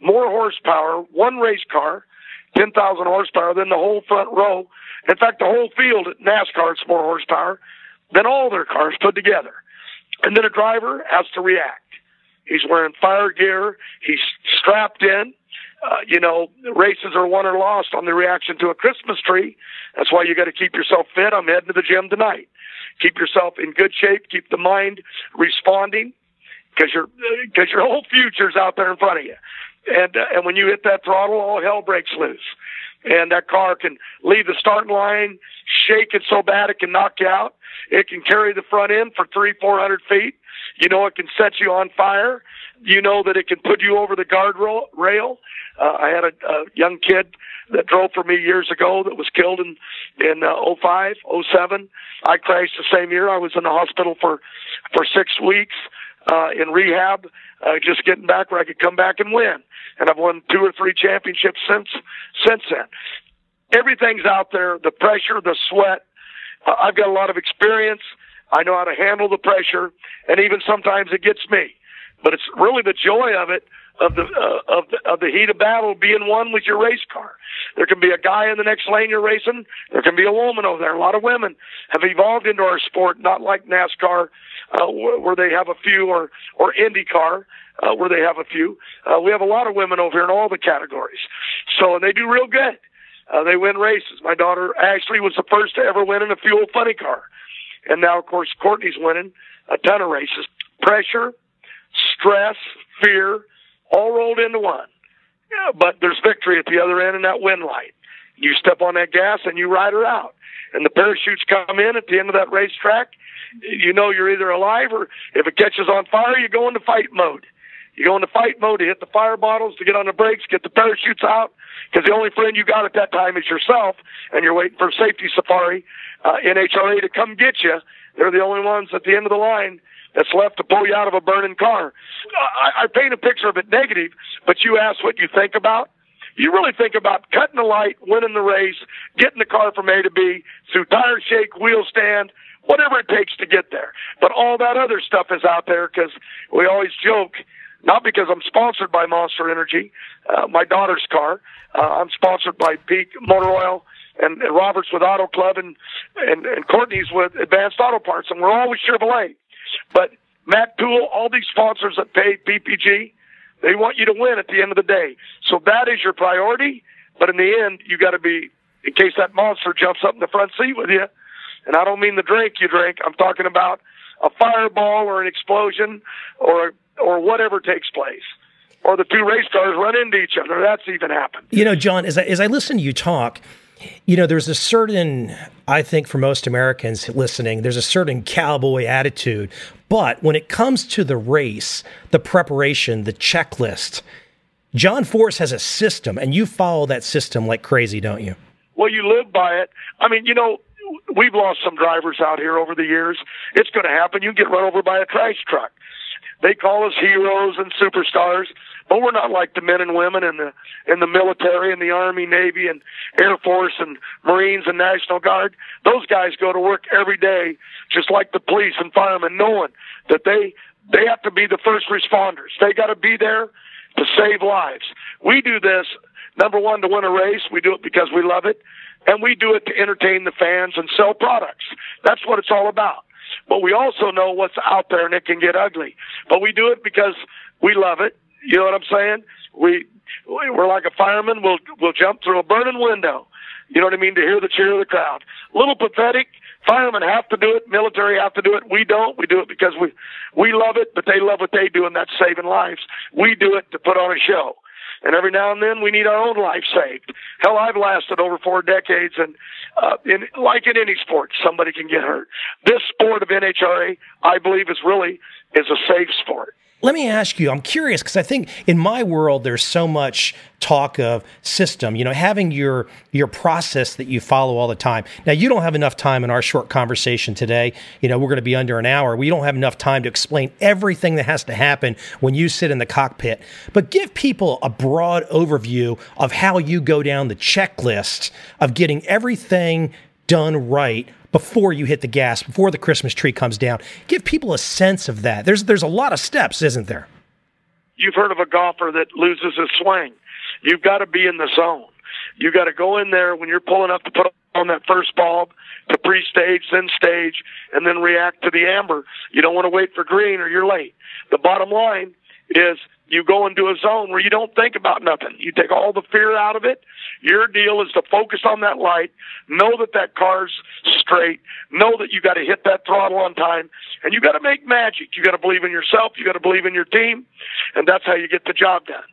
more horsepower, one race car, 10,000 horsepower than the whole front row. In fact, the whole field at NASCAR is more horsepower than all their cars put together. And then a driver has to react. He's wearing fire gear. He's strapped in. Uh, you know, races are won or lost on the reaction to a Christmas tree. That's why you got to keep yourself fit. I'm heading to the gym tonight. Keep yourself in good shape. Keep the mind responding because your because your whole future's out there in front of you. And uh, and when you hit that throttle, all hell breaks loose. And that car can leave the starting line, shake it so bad it can knock you out. It can carry the front end for three, four hundred feet. You know it can set you on fire. You know that it can put you over the guardrail. Uh, I had a, a young kid that drove for me years ago that was killed in in uh, 05, 07. I crashed the same year. I was in the hospital for for six weeks uh, in rehab, uh, just getting back where I could come back and win. And I've won two or three championships since since then. Everything's out there. The pressure, the sweat. Uh, I've got a lot of experience. I know how to handle the pressure, and even sometimes it gets me. But it's really the joy of it, of the uh, of the of the heat of battle being one with your race car. There can be a guy in the next lane you're racing. There can be a woman over there. A lot of women have evolved into our sport, not like NASCAR, uh, where they have a few, or or IndyCar, uh, where they have a few. Uh, we have a lot of women over here in all the categories, so and they do real good. Uh, they win races. My daughter Ashley was the first to ever win in a fuel funny car. And now, of course, Courtney's winning a ton of races. Pressure, stress, fear, all rolled into one. Yeah, but there's victory at the other end in that win light. You step on that gas and you ride her out. And the parachutes come in at the end of that racetrack. You know you're either alive or if it catches on fire, you go into fight mode. You go into fight mode to hit the fire bottles, to get on the brakes, get the parachutes out, because the only friend you got at that time is yourself, and you're waiting for safety safari uh, NHRA to come get you. They're the only ones at the end of the line that's left to pull you out of a burning car. I, I paint a picture of it negative, but you ask what you think about. You really think about cutting the light, winning the race, getting the car from A to B through tire shake, wheel stand, whatever it takes to get there. But all that other stuff is out there because we always joke, not because I'm sponsored by Monster Energy, uh, my daughter's car. Uh, I'm sponsored by Peak Motor Oil and, and Roberts with Auto Club and, and, and Courtney's with Advanced Auto Parts, and we're always Chevrolet. But Mac Tool, all these sponsors that pay PPG, they want you to win at the end of the day. So that is your priority. But in the end, you got to be, in case that monster jumps up in the front seat with you. And I don't mean the drink you drink. I'm talking about a fireball or an explosion or, or whatever takes place or the two race cars run into each other. That's even happened.
You know, John, as I, as I listen to you talk, you know, there's a certain, I think for most Americans listening, there's a certain cowboy attitude. But when it comes to the race, the preparation, the checklist, John Force has a system, and you follow that system like crazy, don't you?
Well, you live by it. I mean, you know, we've lost some drivers out here over the years. It's going to happen. You get run over by a trash truck. They call us heroes and superstars, but we're not like the men and women in the in the military and the Army, Navy, and Air Force and Marines and National Guard. Those guys go to work every day, just like the police and firemen, knowing that they they have to be the first responders. They got to be there to save lives. We do this number one to win a race. We do it because we love it, and we do it to entertain the fans and sell products. That's what it's all about. But we also know what's out there and it can get ugly. But we do it because we love it. You know what I'm saying? We we're like a fireman. We'll we'll jump through a burning window. You know what I mean? To hear the cheer of the crowd. Little pathetic. Firemen have to do it. Military have to do it. We don't. We do it because we we love it, but they love what they do, and that's saving lives. We do it to put on a show. And every now and then we need our own life saved. Hell, I've lasted over four decades, and uh, in, like in any sport, somebody can get hurt. This sport of NHRA, I believe, is really is a safe sport.
Let me ask you, I'm curious because I think in my world there's so much talk of system, you know, having your your process that you follow all the time. Now you don't have enough time in our short conversation today. You know, we're going to be under an hour. We don't have enough time to explain everything that has to happen when you sit in the cockpit. But give people a broad overview of how you go down the checklist of getting everything done right before you hit the gas, before the Christmas tree comes down? Give people a sense of that. There's there's a lot of steps, isn't there?
You've heard of a golfer that loses his swing. You've got to be in the zone. You got to go in there when you're pulling up to put on that first bulb to pre-stage, then stage, and then react to the amber. You don't want to wait for green or you're late. The bottom line is you go into a zone where you don't think about nothing. You take all the fear out of it. Your deal is to focus on that light, know that that car's straight, know that you got to hit that throttle on time, and you got to make magic. You got to believe in yourself. You got to believe in your team, and that's how you get the job done.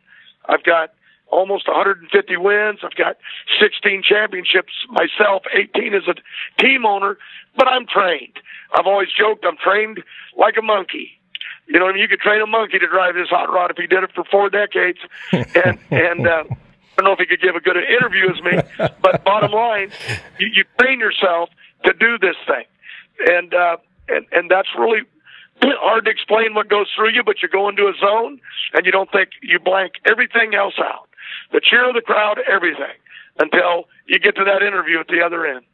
I've got almost 150 wins. I've got 16 championships myself, 18 as a team owner, but I'm trained. I've always joked I'm trained like a monkey. You know, I mean, you could train a monkey to drive this hot rod if he did it for four decades. [laughs] And and uh, don't know if he could give a good interview as me, [laughs] but bottom line, you, you train yourself to do this thing, and uh, and and that's really hard to explain what goes through you. But you go into a zone and you don't think you blank everything else out. The cheer of the crowd, everything, until you get to that interview at the other end.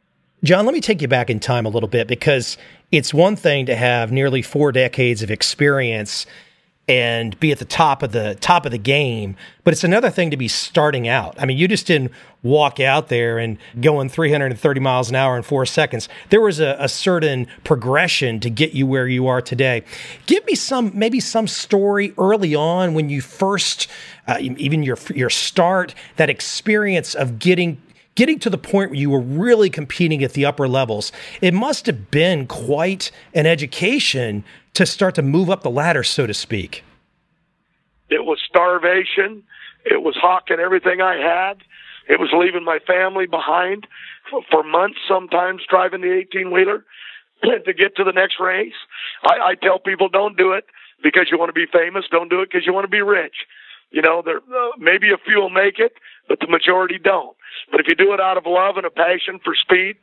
John, let me take you back in time a little bit because it's one thing to have nearly four decades of experience and be at the top of the top of the game, but it's another thing to be starting out. I mean, you just didn't walk out there and going 330 miles an hour in four seconds. There was a, a certain progression to get you where you are today. Give me some, maybe some story early on when you first, uh, even your your start, that experience of getting getting to the point where you were really competing at the upper levels, it must have been quite an education to start to move up the ladder, so to speak.
It was starvation. It was hawking everything I had. It was leaving my family behind for, months, sometimes driving the 18 wheeler [clears throat] to get to the next race. I, I tell people don't do it because you want to be famous. Don't do it because you want to be rich. You know, there uh, maybe a few will make it, but the majority don't. But if you do it out of love and a passion for speed,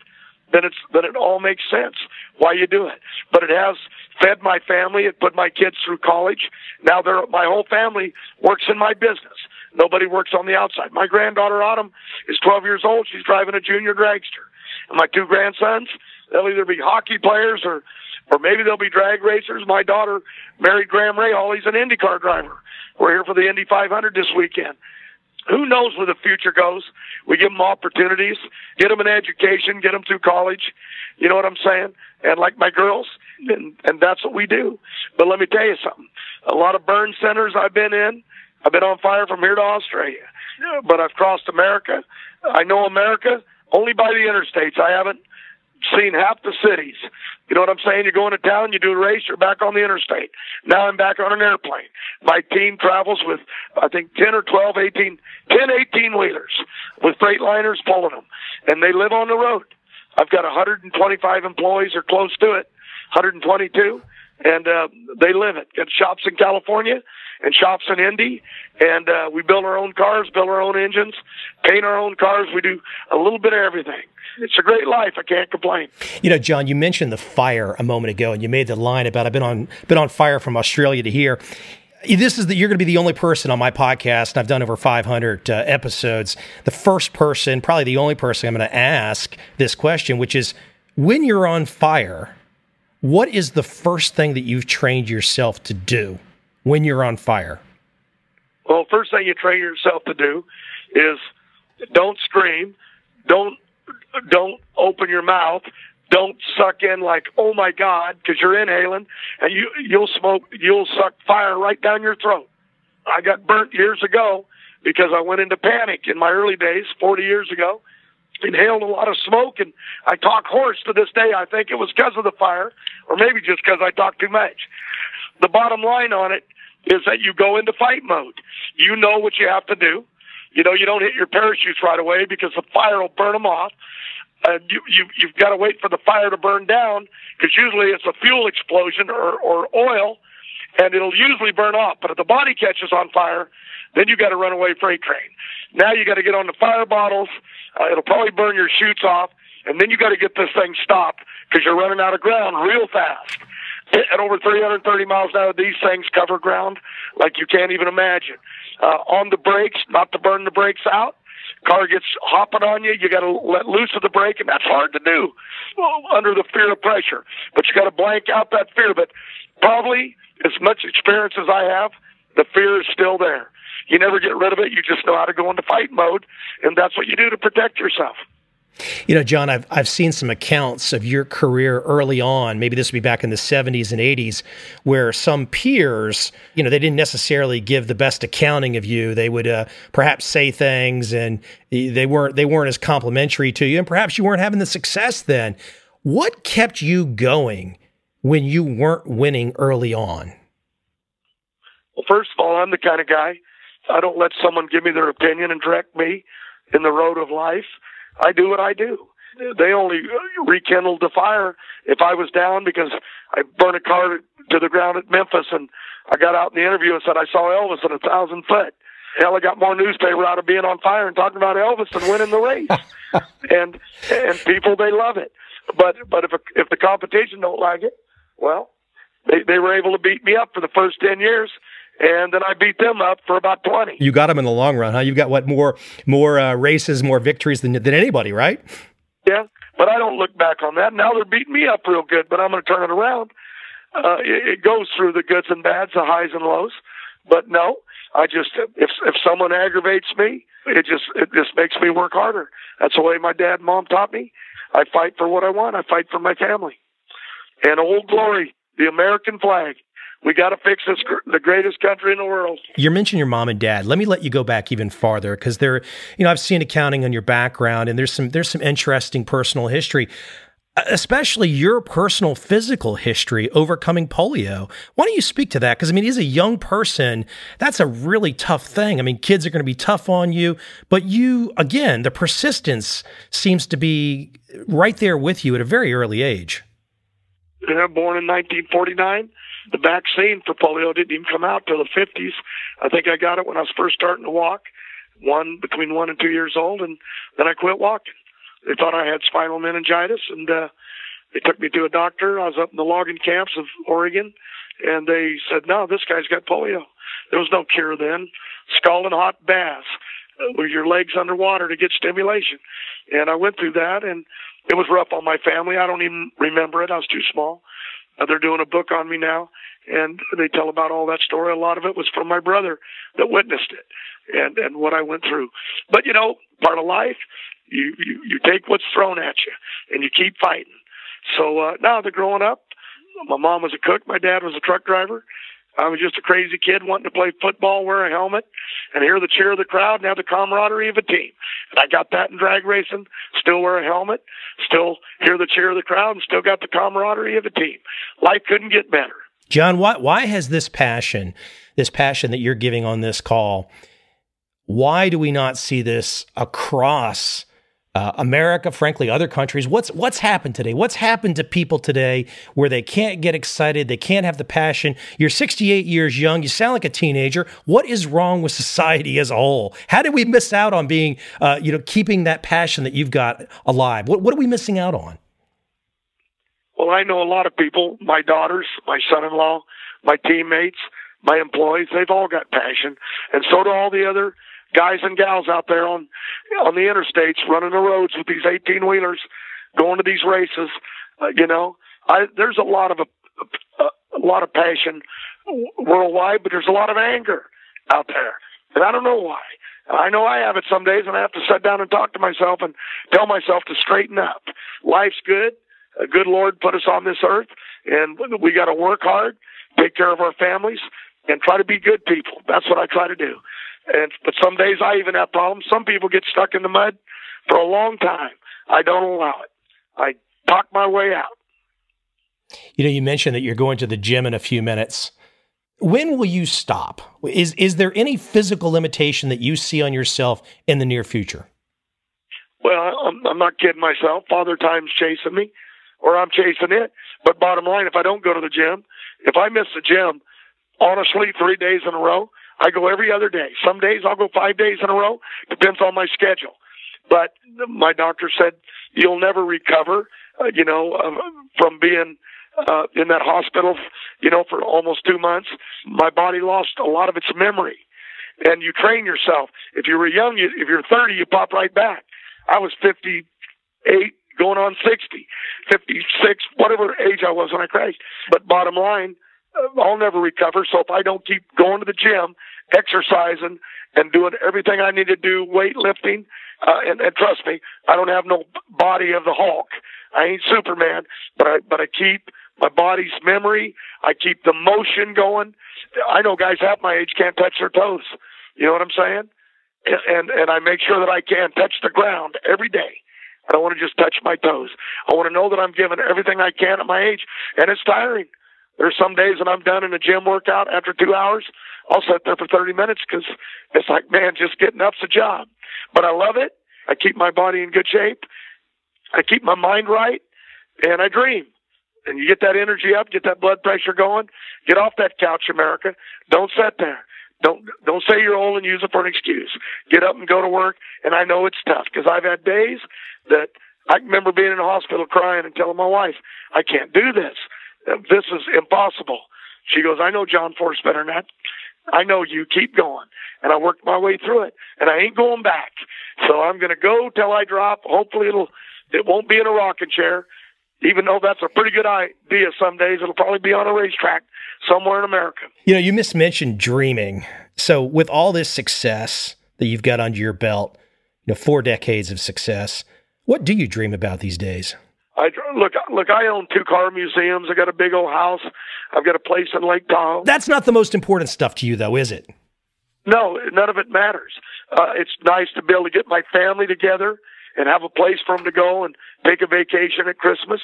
then it's then it all makes sense why you do it. But it has fed my family. It put my kids through college. Now they're my whole family works in my business. Nobody works on the outside. My granddaughter Autumn is 12 years old. She's driving a junior dragster. And my two grandsons, they'll either be hockey players or or maybe they'll be drag racers. My daughter married Graham Rahal. He's an IndyCar driver. We're here for the Indy 500 this weekend who knows where the future goes? We give them opportunities, get them an education, get them through college. You know what I'm saying? And like my girls, and, and that's what we do. But let me tell you something. A lot of burn centers I've been in. I've been on fire from here to Australia, but I've crossed America. I know America only by the interstates. I haven't seen half the cities. You know what I'm saying? You go into town, you do a race, you're back on the interstate. Now I'm back on an airplane. My team travels with, I think, 10 or 12, 18, 10, 18 wheelers with Freightliners pulling them. And they live on the road. I've got 125 employees or close to it, 122, and uh, they live it. Got shops in California and shops in Indy, and uh, we build our own cars, build our own engines, paint our own cars. We do a little bit of everything it's a great life. I can't complain.
You know, John, you mentioned the fire a moment ago, and you made the line about I've been on been on fire from Australia to here. This is that you're going to be the only person on my podcast, and I've done over 500 uh, episodes. The first person, probably the only person I'm going to ask this question, which is when you're on fire, what is the first thing that you've trained yourself to do when you're on fire?
Well, first thing you train yourself to do is don't scream, don't don't open your mouth. Don't suck in like, oh my God, because you're inhaling and you, you'll smoke, you'll suck fire right down your throat. I got burnt years ago because I went into panic in my early days, 40 years ago, inhaled a lot of smoke and I talk hoarse to this day. I think it was because of the fire or maybe just because I talked too much. The bottom line on it is that you go into fight mode. You know what you have to do. You know, you don't hit your parachutes right away because the fire will burn them off. Uh, you, you, you've got to wait for the fire to burn down because usually it's a fuel explosion or, or oil and it'll usually burn off. But if the body catches on fire, then you've got to run away freight train. Now you've got to get on the fire bottles. Uh, it'll probably burn your chutes off, and then you've got to get this thing stopped because you're running out of ground real fast. At over 330 miles an hour, these things cover ground like you can't even imagine uh, on the brakes, not to burn the brakes out. Car gets hopping on you, you got to let loose of the brake, and that's hard to do under the fear of pressure. But you got to blank out that fear. But probably as much experience as I have, the fear is still there. You never get rid of it. You just know how to go into fight mode, and that's what you do to protect yourself.
You know, John, I've I've seen some accounts of your career early on. Maybe this would be back in the 70s and 80s, where some peers, you know, they didn't necessarily give the best accounting of you. They would uh, perhaps say things, and they weren't they weren't as complimentary to you, and perhaps you weren't having the success then. What kept you going when you weren't winning early on?
Well, first of all, I'm the kind of guy I don't let someone give me their opinion and direct me in the road of life. I do what I do. They only rekindled the fire if I was down because I burned a car to the ground at Memphis and I got out in the interview and said I saw Elvis at a thousand foot. Hell, I got more newspaper out of being on fire and talking about Elvis than winning the race. [laughs] and and people they love it. But but if a, if the competition don't like it, well, they they were able to beat me up for the first ten years and then I beat them up for about twenty.
You got them in the long run, huh? You've got what more more uh, races, more victories than than anybody, right?
Yeah, but I don't look back on that. Now they're beating me up real good, but I'm going to turn it around. Uh, it, it goes through the goods and bads, the highs and lows. But no, I just if if someone aggravates me, it just it just makes me work harder. That's the way my dad and mom taught me. I fight for what I want. I fight for my family. And old glory, the American flag we got to fix this the greatest country in the world.
You mentioned your mom and dad. Let me let you go back even farther because there, you know, I've seen accounting on your background, and there's some there's some interesting personal history, especially your personal physical history overcoming polio. Why don't you speak to that? Because I mean, as a young person, that's a really tough thing. I mean, kids are going to be tough on you, but you again, the persistence seems to be right there with you at a very early age.
Yeah, born in 1949 the vaccine for polio didn't even come out till the 50s. I think I got it when I was first starting to walk, one between one and two years old, and then I quit walking. They thought I had spinal meningitis, and uh, they took me to a doctor. I was up in the logging camps of Oregon, and they said, "No, this guy's got polio." There was no cure then. Scalding hot baths with your legs underwater to get stimulation, and I went through that, and it was rough on my family. I don't even remember it. I was too small. Uh, they're doing a book on me now, and they tell about all that story. A lot of it was from my brother that witnessed it, and and what I went through. But you know, part of life, you you, you take what's thrown at you, and you keep fighting. So uh, now they're growing up. My mom was a cook. My dad was a truck driver. I was just a crazy kid wanting to play football, wear a helmet, and hear the cheer of the crowd and have the camaraderie of a team. And I got that in drag racing. Still wear a helmet, still hear the cheer of the crowd, and still got the camaraderie of a team. Life couldn't get better.
John, why why has this passion, this passion that you're giving on this call, why do we not see this across? Uh, America, frankly, other countries. What's what's happened today? What's happened to people today where they can't get excited, they can't have the passion? You're 68 years young. You sound like a teenager. What is wrong with society as a whole? How did we miss out on being, uh, you know, keeping that passion that you've got alive? What what are we missing out on?
Well, I know a lot of people. My daughters, my son-in-law, my teammates, my employees. They've all got passion, and so do all the other guys and gals out there on on the interstates running the roads with these 18 wheelers going to these races uh, you know? I, there's a lot of a, a, a lot of passion worldwide but there's a lot of anger out there and I don't know why. I know I have it some days and I have to sit down and talk to myself and tell myself to straighten up. Life's good. A good Lord put us on this earth and we got to work hard take care of our families and try to be good people. That's what I try to do and but some days I even have problems. Some people get stuck in the mud for a long time. I don't allow it. I talk my way out.
You know, you mentioned that you're going to the gym in a few minutes. When will you stop? Is is there any physical limitation that you see on yourself in the near future?
Well, I'm, I'm not kidding myself. Father Time's chasing me, or I'm chasing it. But bottom line, if I don't go to the gym, if I miss the gym, honestly, three days in a row, I go every other day. Some days I'll go five days in a row. Depends on my schedule. But my doctor said you'll never recover, uh, you know, uh, from being uh, in that hospital, you know, for almost two months. My body lost a lot of its memory. and you train yourself. If you were young, you, if you're 30, you pop right back. I was 58, going on 60, 56, whatever age I was when I crashed. But bottom line, I'll never recover. So if I don't keep going to the gym, exercising, and doing everything I need to do, weightlifting, uh, and, and trust me, I don't have no body of the Hulk. I ain't Superman, but I but I keep my body's memory. I keep the motion going. I know guys half my age can't touch their toes. You know what I'm saying? And and I make sure that I can touch the ground every day. I don't want to just touch my toes. I want to know that I'm giving everything I can at my age, and it's tiring. There's some days when I'm done in a gym workout after two hours, I'll sit there for 30 minutes because it's like, man, just getting up's a job. But I love it. I keep my body in good shape. I keep my mind right, and I dream. And you get that energy up, get that blood pressure going. Get off that couch, America. Don't sit there. Don't don't say you're old and use it for an excuse. Get up and go to work. And I know it's tough because I've had days that I remember being in the hospital crying and telling my wife, "I can't do this. This is impossible." She goes, "I know John Force better than that. I know you. Keep going." And I worked my way through it, and I ain't going back. So I'm going to go till I drop. Hopefully, it'll it won't be in a rocking chair even though that's a pretty good idea some days, it'll probably be on a racetrack somewhere in America.
You know, you mismentioned dreaming. So, with all this success that you've got under your belt, you know, four decades of success, what do you dream about these days?
I look, look. I own two car museums. I got a big old house. I've got a place in Lake Tahoe.
That's not the most important stuff to you, though, is it?
No, none of it matters. Uh, it's nice to be able to get my family together and have a place for them to go and take a vacation at Christmas.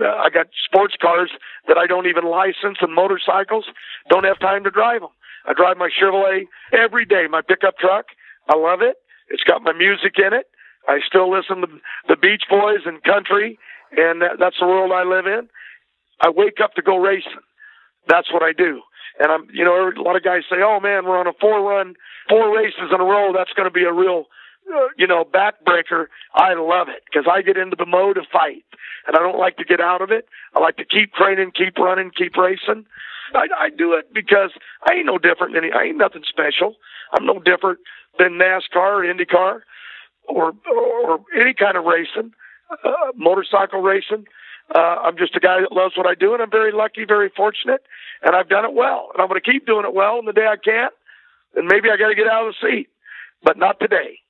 Uh, I got sports cars that I don't even license and motorcycles. Don't have time to drive them. I drive my Chevrolet every day, my pickup truck. I love it. It's got my music in it. I still listen to the Beach Boys and country, and that's the world I live in. I wake up to go racing. That's what I do. And I'm, you know, a lot of guys say, "Oh man, we're on a four run, four races in a row. That's going to be a real uh, you know, backbreaker, I love it because I get into the mode of fight and I don't like to get out of it. I like to keep training, keep running, keep racing. I, I do it because I ain't no different than any, I ain't nothing special. I'm no different than NASCAR or IndyCar or, or any kind of racing, uh, [laughs] motorcycle racing. Uh, I'm just a guy that loves what I do and I'm very lucky, very fortunate and I've done it well and I'm going to keep doing it well. And the day I can't, then maybe I got to get out of the seat, but not today.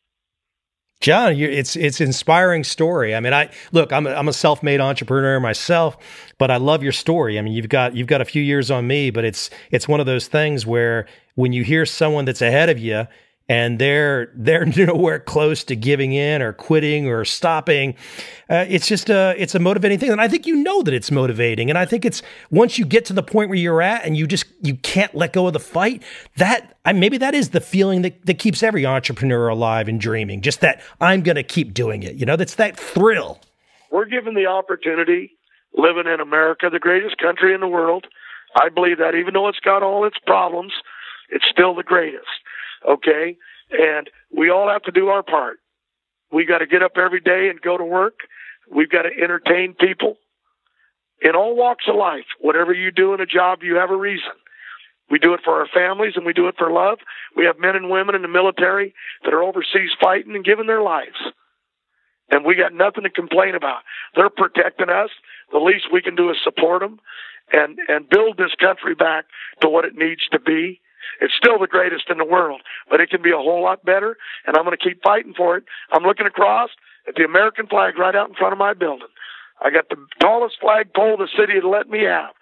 John, it's it's inspiring story. I mean, I look, I'm a, I'm a self-made entrepreneur myself, but I love your story. I mean, you've got you've got a few years on me, but it's it's one of those things where when you hear someone that's ahead of you and they're they're [laughs] nowhere close to giving in or quitting or stopping. Uh, it's just a it's a motivating thing, and I think you know that it's motivating. And I think it's once you get to the point where you're at, and you just you can't let go of the fight. That I, maybe that is the feeling that that keeps every entrepreneur alive and dreaming. Just that I'm going to keep doing it. You know, that's that thrill.
We're given the opportunity, living in America, the greatest country in the world. I believe that, even though it's got all its problems, it's still the greatest Okay. And we all have to do our part. We got to get up every day and go to work. We've got to entertain people in all walks of life. Whatever you do in a job, you have a reason. We do it for our families and we do it for love. We have men and women in the military that are overseas fighting and giving their lives. And we got nothing to complain about. They're protecting us. The least we can do is support them and, and build this country back to what it needs to be. It's still the greatest in the world, but it can be a whole lot better, and I'm going to keep fighting for it. I'm looking across at the American flag right out in front of my building. I got the tallest flagpole the city had let me have,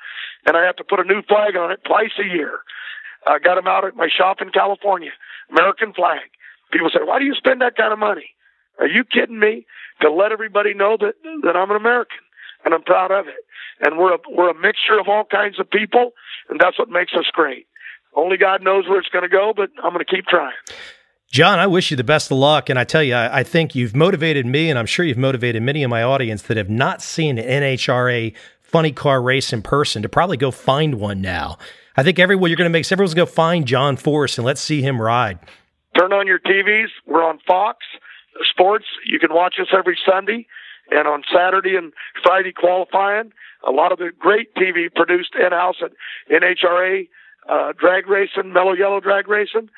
and I have to put a new flag on it twice a year. I got them out at my shop in California, American flag. People say, "Why do you spend that kind of money?" Are you kidding me? To let everybody know that that I'm an American and I'm proud of it. And we're a, we're a mixture of all kinds of people, and that's what makes us great only God knows where it's going to go, but I'm going to keep trying.
John, I wish you the best of luck. And I tell you, I, I, think you've motivated me, and I'm sure you've motivated many of my audience that have not seen an NHRA funny car race in person to probably go find one now. I think everyone you're going to make everyone's going to go find John Force and let's see him ride.
Turn on your TVs. We're on Fox Sports. You can watch us every Sunday and on Saturday and Friday qualifying. A lot of the great TV produced in house at NHRA uh, drag racing, Mello Yello drag racing.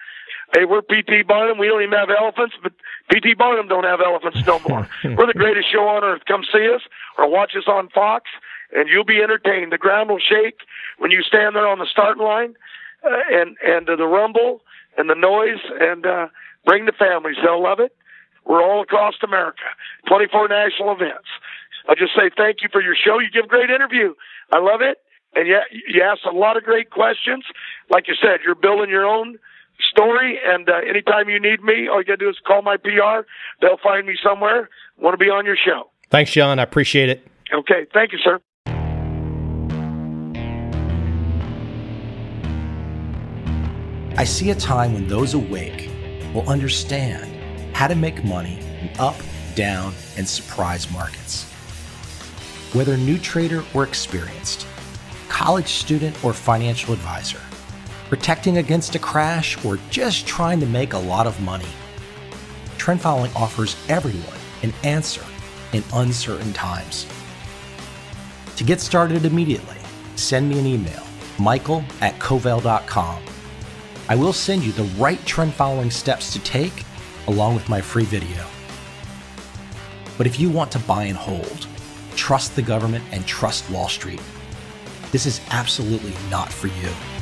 Hey, we're PT Barnum. We don't even have elephants, but PT Barnum don't have elephants no more. [laughs] we're the greatest show on earth. Come see us or watch us on Fox, and you'll be entertained. The ground will shake when you stand there on the starting line, uh, and and uh, the rumble and the noise, and uh, bring the families. They'll love it. We're all across America, 24 national events. I just say thank you for your show. You give great interview. I love it. And yeah, you ask a lot of great questions. Like you said, you're building your own story. And uh, anytime you need me, all you got to do is call my PR. They'll find me somewhere. Want to be on your show.
Thanks, John. I appreciate it.
Okay. Thank you, sir.
I see a time when those awake will understand how to make money in up, down, and surprise markets. Whether new trader or experienced, college student or financial advisor, protecting against a crash or just trying to make a lot of money, trend following offers everyone an answer in uncertain times. To get started immediately, send me an email, michael at covel.com. I will send you the right trend following steps to take along with my free video. But if you want to buy and hold, trust the government and trust Wall Street, this is absolutely not for you.